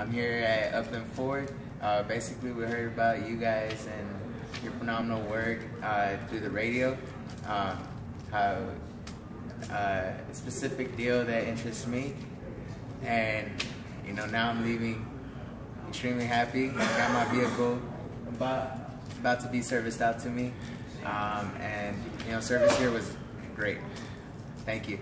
I'm here at Upland Ford. Uh, basically, we heard about you guys and your phenomenal work uh, through the radio. Um, how uh, a specific deal that interests me, and you know now I'm leaving extremely happy. I got my vehicle about about to be serviced out to me, um, and you know service here was great. Thank you.